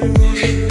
You.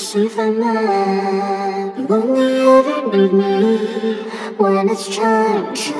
See if I'm mine. You only ever need me when it's time to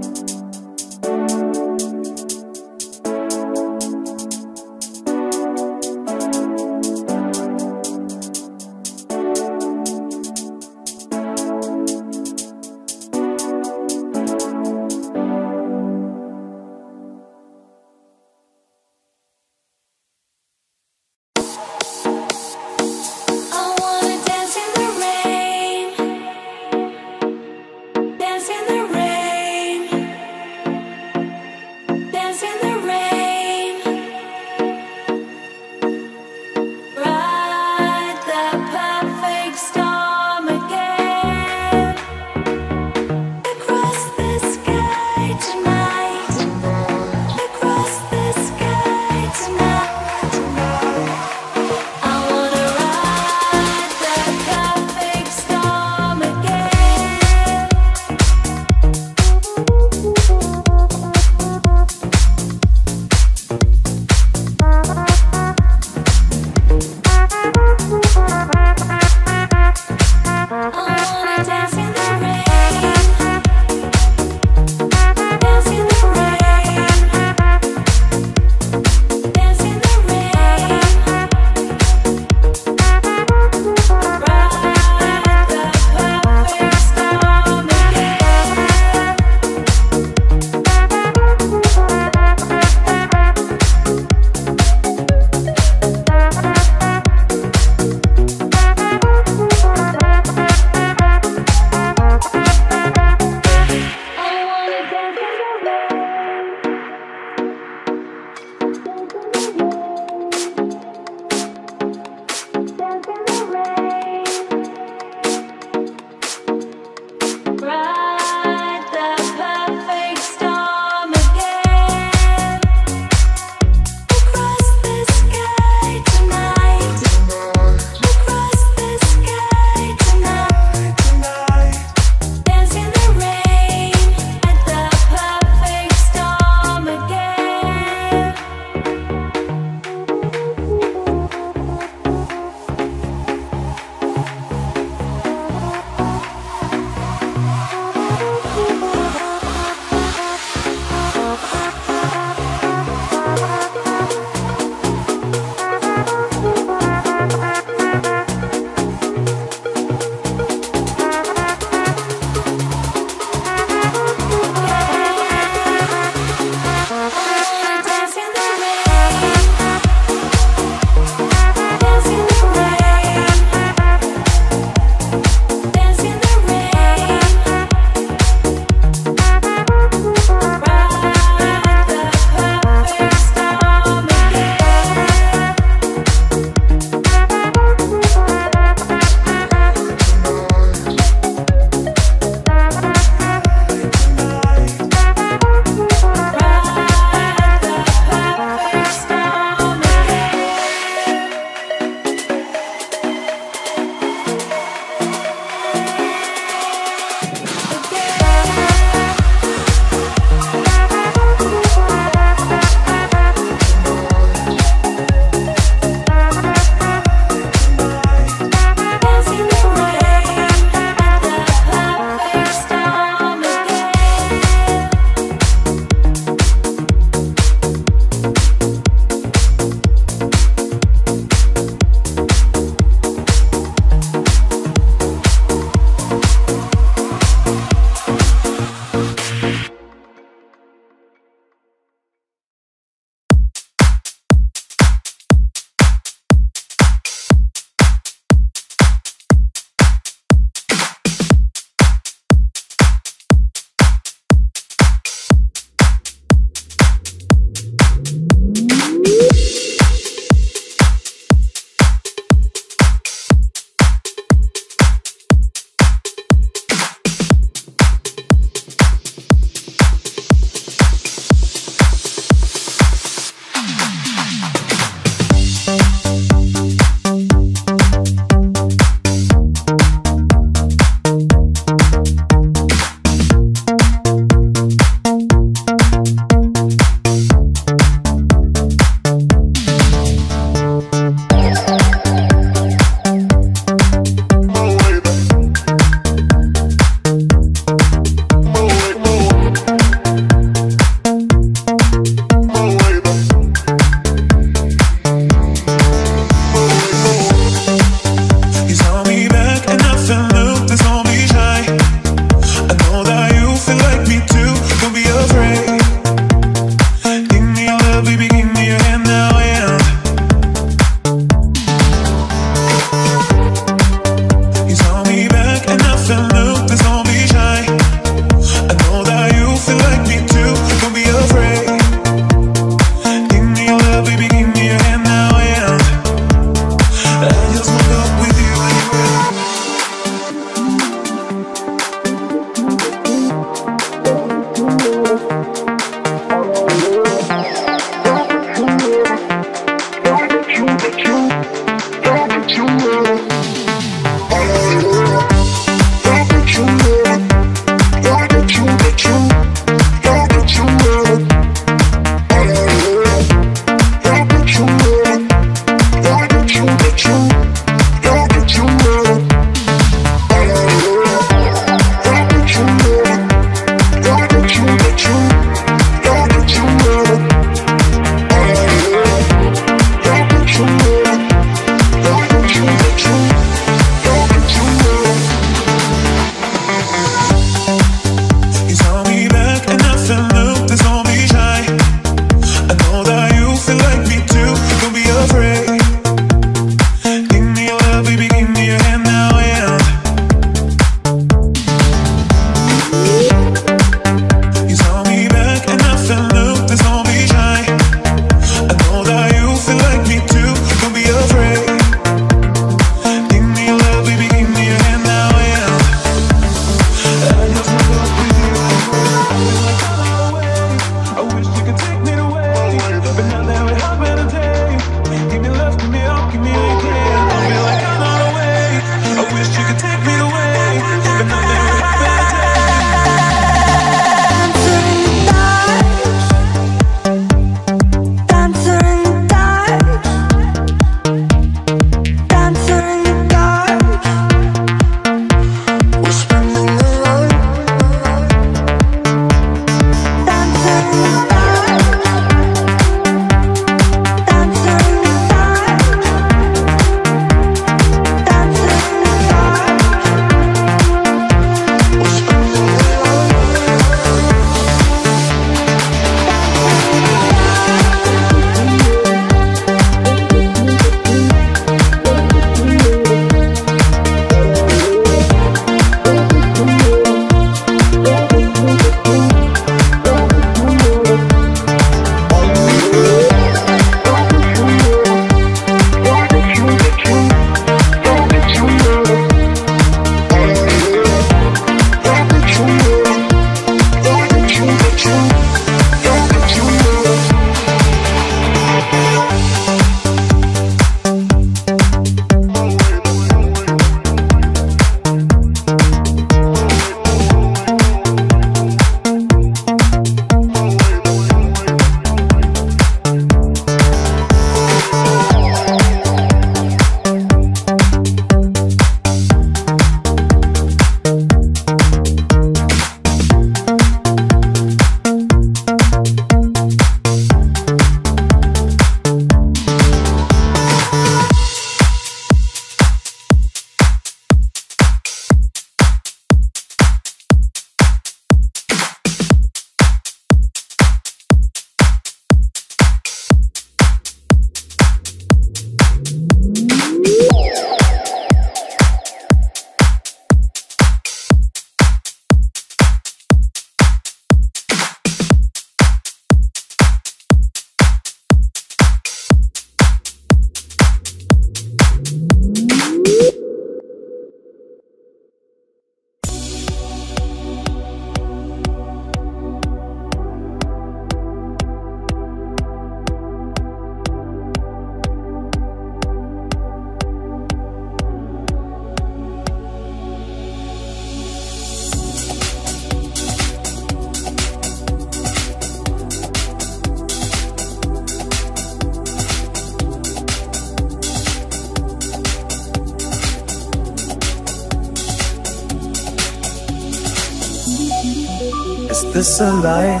this a lie?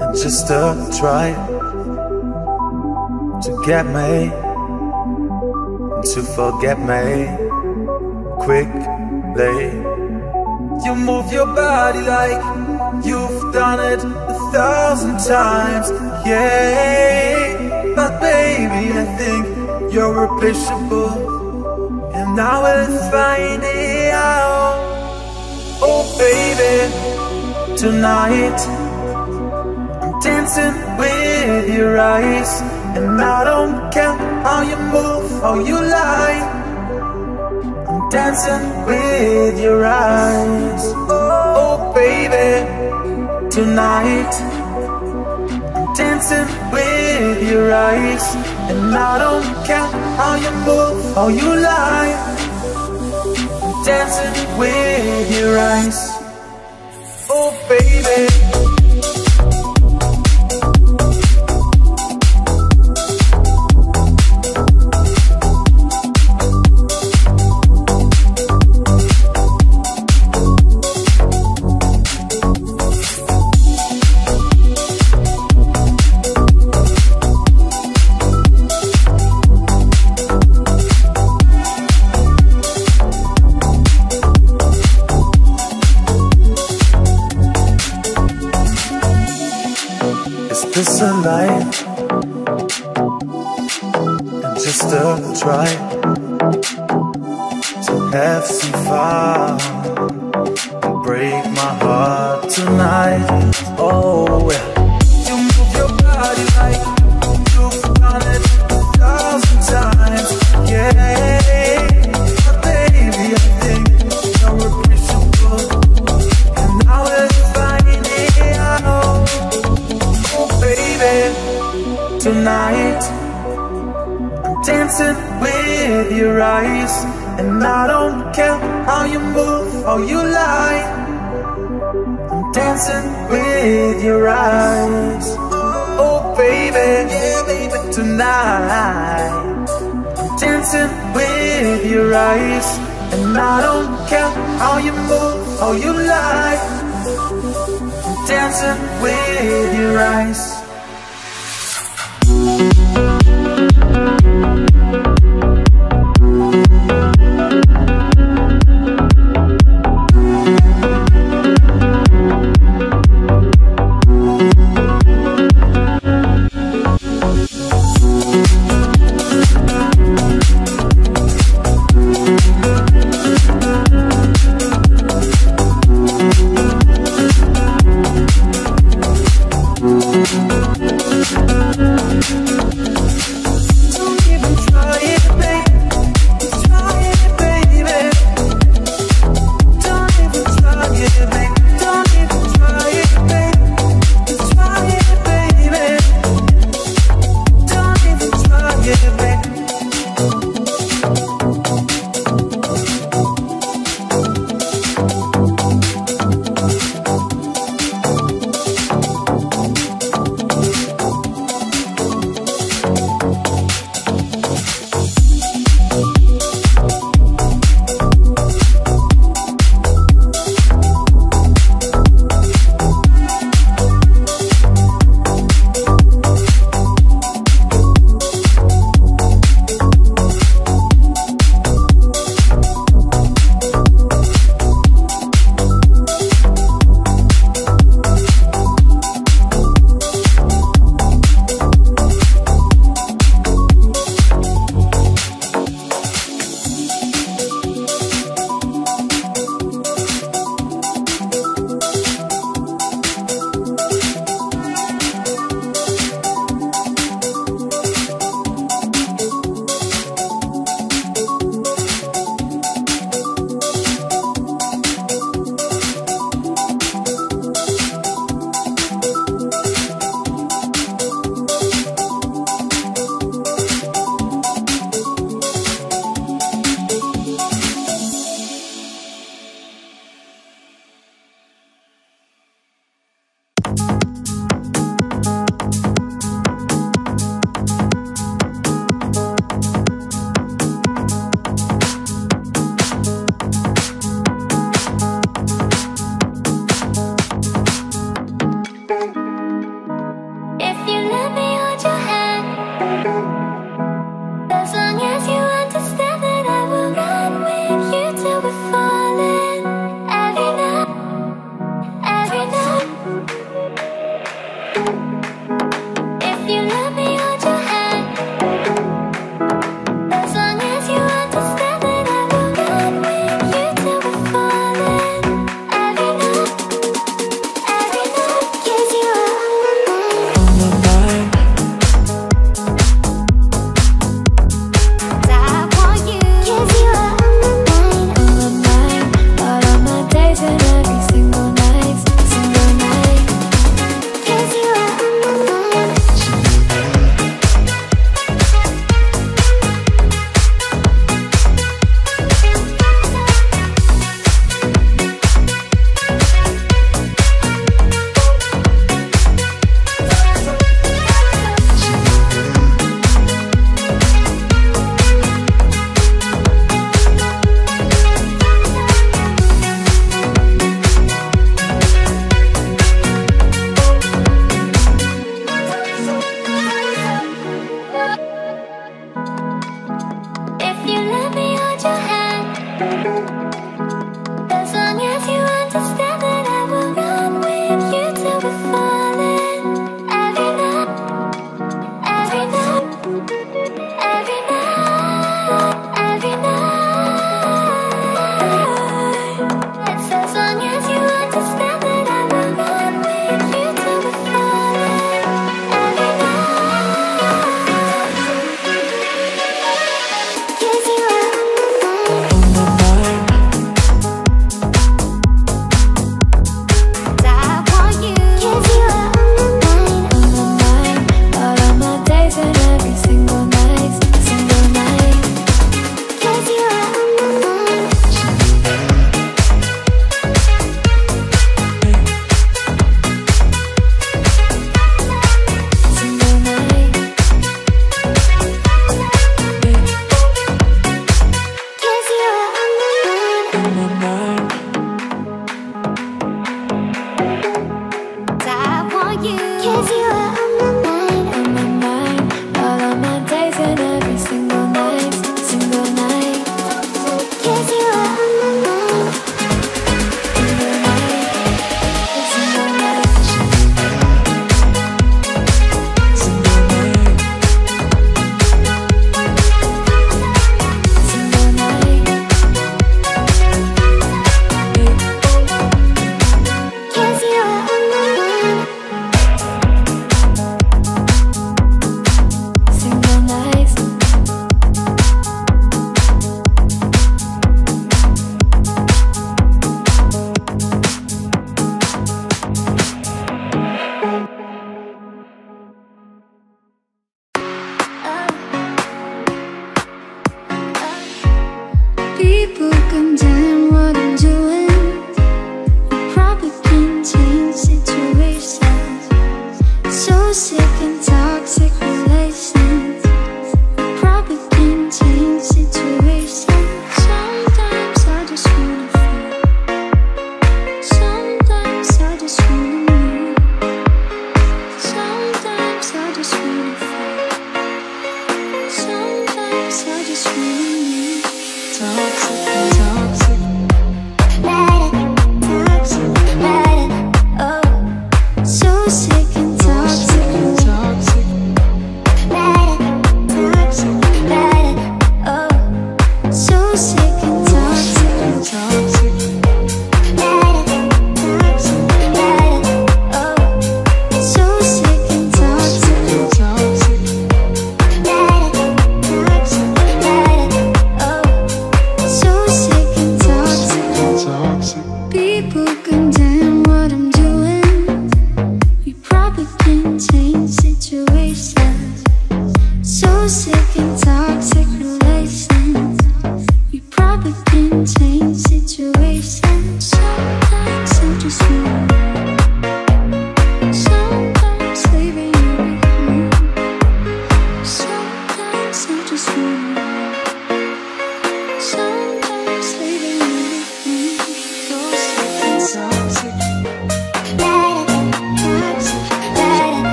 And just a try to get me to forget me quickly. You move your body like you've done it a thousand times, yeah. But baby, I think you're replaceable. And I will find it baby, tonight I'm dancing with your eyes. And I don't care how you move, how you lie. I'm dancing with your eyes. Oh, baby, tonight I'm dancing with your eyes. And I don't care how you move, how you lie. Dancing with your eyes. Baby. Dancing with your eyes, and I don't care how you move, how you lie. I'm dancing with your eyes. Oh, baby, tonight I'm dancing with your eyes, and I don't care how you move, how you lie. I'm dancing with your eyes.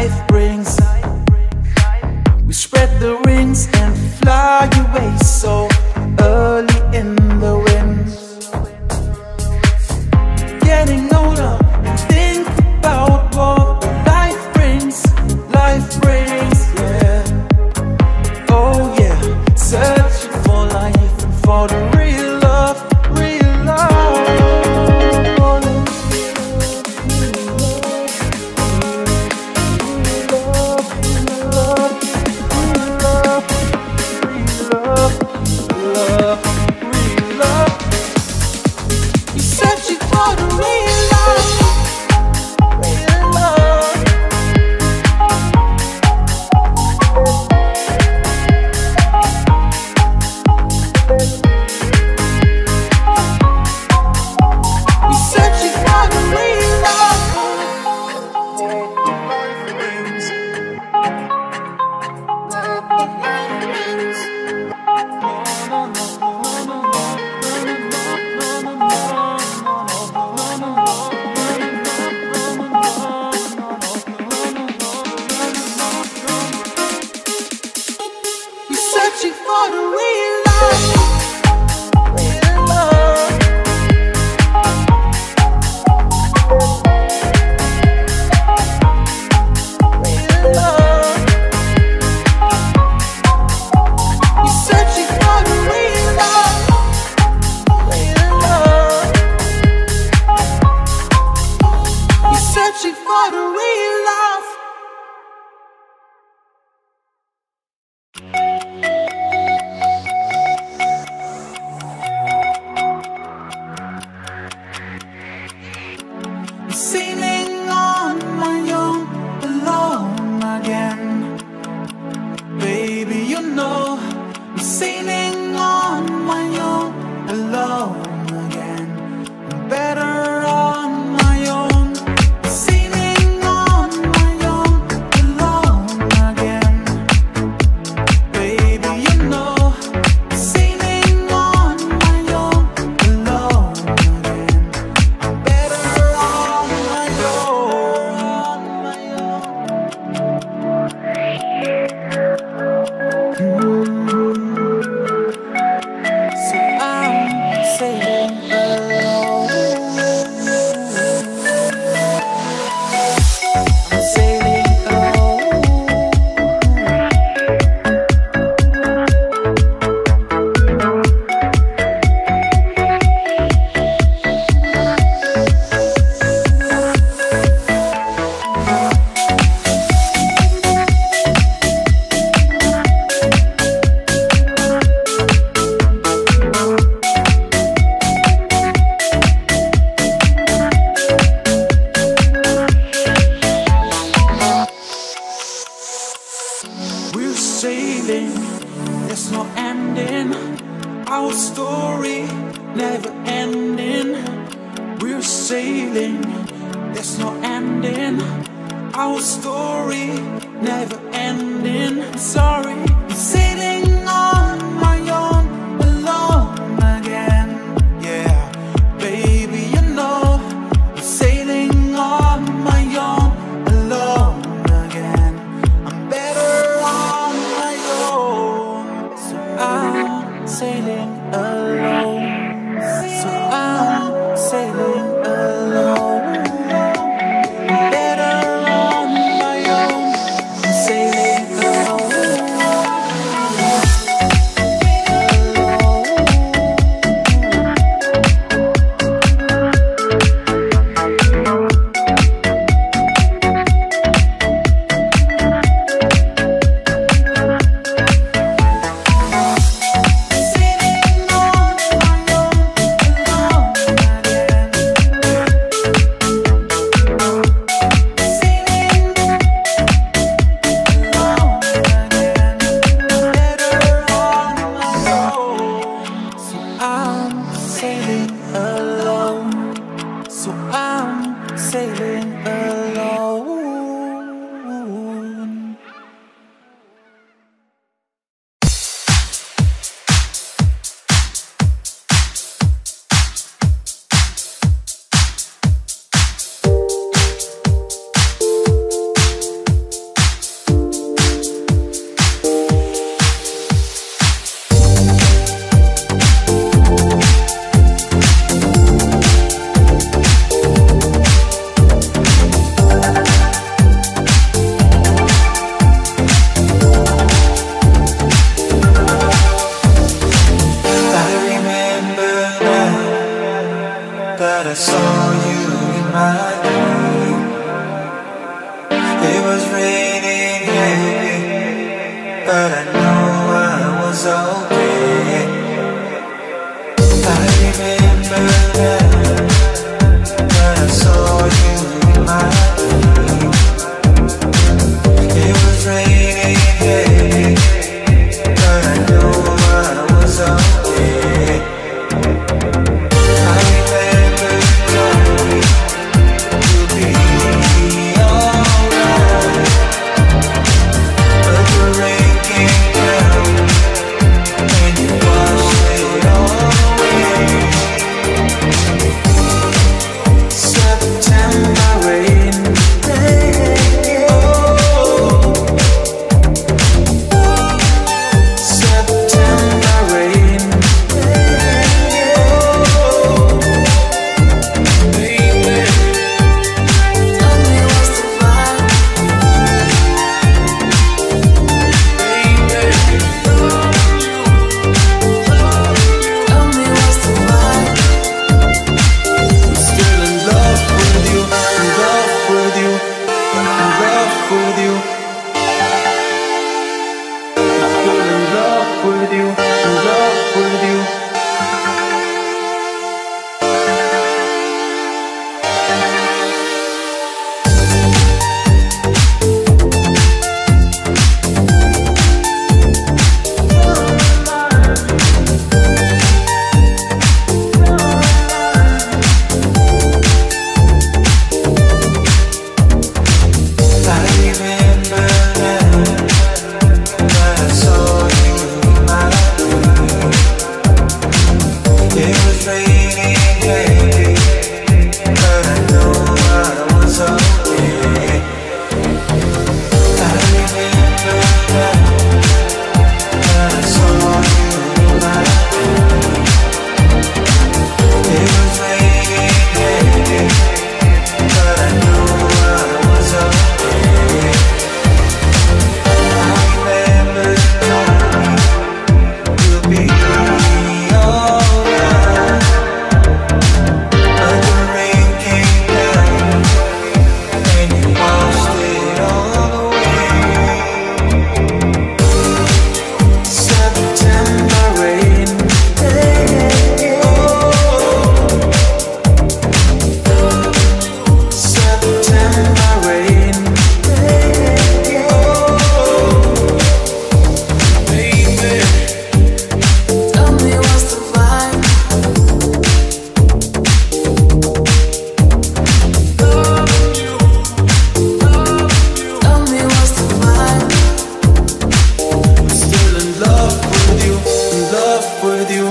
life brings. We spread the wings and fly away so early.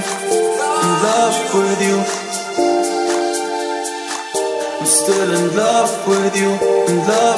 in love with you. I'm still in love with you, in love.